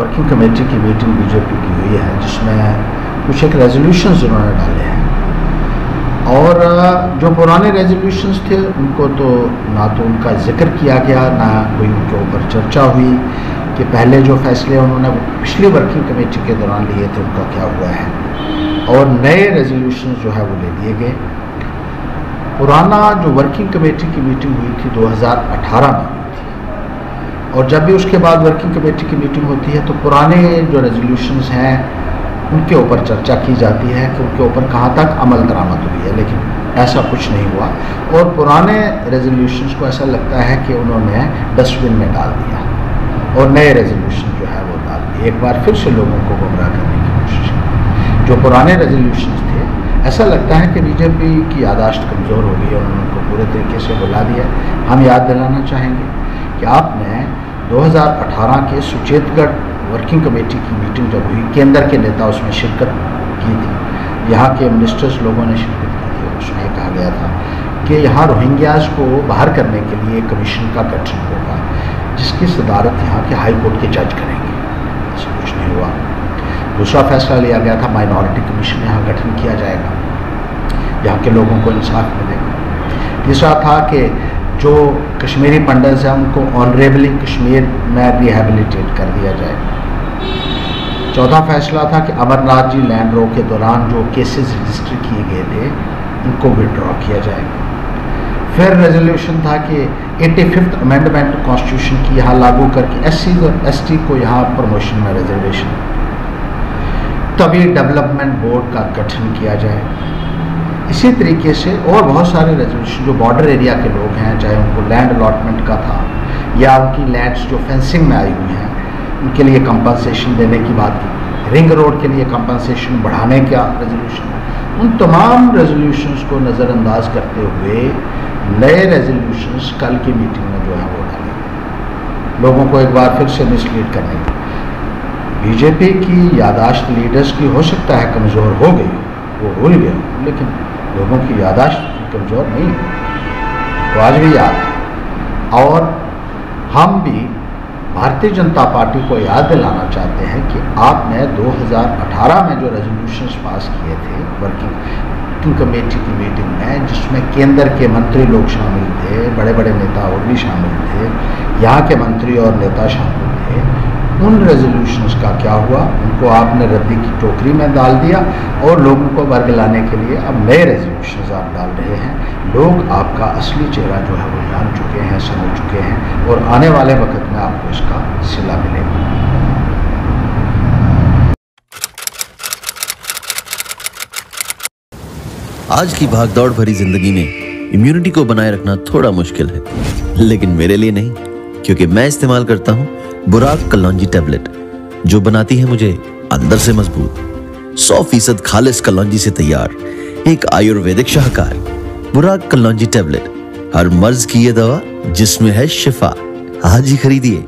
Working committee की meeting BJP की हुई है, जिसमें कुछ एक रेजोल्यूशन उन्होंने डाले हैं। और जो पुराने रेजोल्यूशंस थे, उनको तो ना तो उनका ज़िक्र किया गया, ना कोई उनके ऊपर चर्चा हुई कि पहले जो फैसले उन्होंने पिछली वर्किंग कमेटी के दौरान लिए थे, उनका क्या हुआ है। और नए रेजोल्यूशन जो है, वो ले लिए गए। पुराना जो वर्किंग कमेटी की मीटिंग हुई थी 2018 में और जब भी उसके बाद वर्किंग कमेटी की मीटिंग होती है तो पुराने जो रेजोल्यूशंस हैं, उनके ऊपर चर्चा की जाती है कि उनके ऊपर कहाँ तक अमल दरामद हुई है। लेकिन ऐसा कुछ नहीं हुआ। और पुराने रेजोल्यूशंस को ऐसा लगता है कि उन्होंने डस्टबिन में डाल दिया। और नए रेजोल्यूशन जो है, वो डाल दिए। एक बार फिर से लोगों को गुमराह करने की कोशिश की। जो पुराने रेजोल्यूशन थे, ऐसा लगता है कि बीजेपी की यादाश्त कमज़ोर हो गई और उनको पूरे तरीके से बुला दिया। हम याद दिलाना चाहेंगे कि आपने 2018 के सुचेतगढ़ वर्किंग कमेटी की मीटिंग जब हुई केंद्र के नेता उसमें शिरकत की थी। यहाँ के मिनिस्टर्स लोगों ने शिरकत की थी उसमें कहा गया था कि यहाँ रोहिंग्याज को बाहर करने के लिए कमीशन का गठन होगा, जिसकी सदारत यहाँ के हाई कोर्ट के जज करेंगे। ऐसा कुछ नहीं हुआ। दूसरा फैसला लिया गया था माइनॉरिटी कमीशन यहाँ गठन किया जाएगा। यहाँ के लोगों को इंसाफ मिलेगा। तीसरा था कि जो कश्मीरी पंडित हैं, उनको ऑनरेबली कश्मीर में रिहेबिलिटेट कर दिया जाए। चौथा फैसला था कि अमरनाथ जी लैंड रो के दौरान जो केसेस रजिस्टर किए गए थे, उनको विड्रॉ किया जाए। फिर रेजोल्यूशन था कि एट्टी फिफ्थ अमेंडमेंट कॉन्स्टिट्यूशन की यहाँ लागू करके एस और एसटी को यहाँ प्रमोशन में रिजर्वेशन तभी डेवलपमेंट बोर्ड का गठन किया जाए। इसी तरीके से और बहुत सारे रेजोल्यूशन जो बॉर्डर एरिया के लोग हैं, चाहे उनको लैंड अलॉटमेंट का था, या उनकी लैंड्स जो फेंसिंग में आई हुई हैं, उनके लिए कंपनसेशन देने की बात की। रिंग रोड के लिए कंपनसेशन बढ़ाने का रेजोल्यूशन उन तमाम रेजोल्यूशंस को नज़रअंदाज करते हुए नए रेजोल्यूशंस कल की मीटिंग में जो है वो डाले। लोगों को एक बार फिर से मिसलीड करने की। बीजेपी की यादाश्त लीडर्स की हो सकता है कमज़ोर हो गई, वो भूल गए, लेकिन लोगों की यादाश्त कमज़ोर नहीं है। तो आज भी याद है। और हम भी भारतीय जनता पार्टी को याद दिलाना चाहते हैं कि आपने 2018 में जो रेजोल्यूशंस पास किए थे वर्किंग कमेटी की मीटिंग में, जिसमें केंद्र के मंत्री लोग शामिल थे बड़े बड़े नेता और भी शामिल थे, यहाँ के मंत्री और नेता शामिल थे उन रेजोल्यूशंस का क्या हुआ? उनको आपने रद्दी की टोकरी में डाल दिया और लोगों को वर्ग लाने के लिए अब नए रेजोल्यूशन आप डाल रहे हैं। लोग आपका असली चेहरा जो है वो जान चुके हैं, समझ चुके हैं और आने वाले वक्त में आपको इसका सिला मिलेगा। आज की भागदौड़ भरी ज़िंदगी में इम्यूनिटी को बनाए रखना थोड़ा मुश्किल है, लेकिन मेरे लिए नहीं, क्योंकि मैं इस्तेमाल करता हूँ बुराक कलौजी टैबलेट, जो बनाती है मुझे अंदर से मज़बूत। सौ फ़ीसद खालिश कलौजी से तैयार, एक आयुर्वेदिक शाहकार। बुराक कलौजी टैबलेट, हर मर्ज की यह दवा जिसमें है शिफा। आज ही खरीदिए।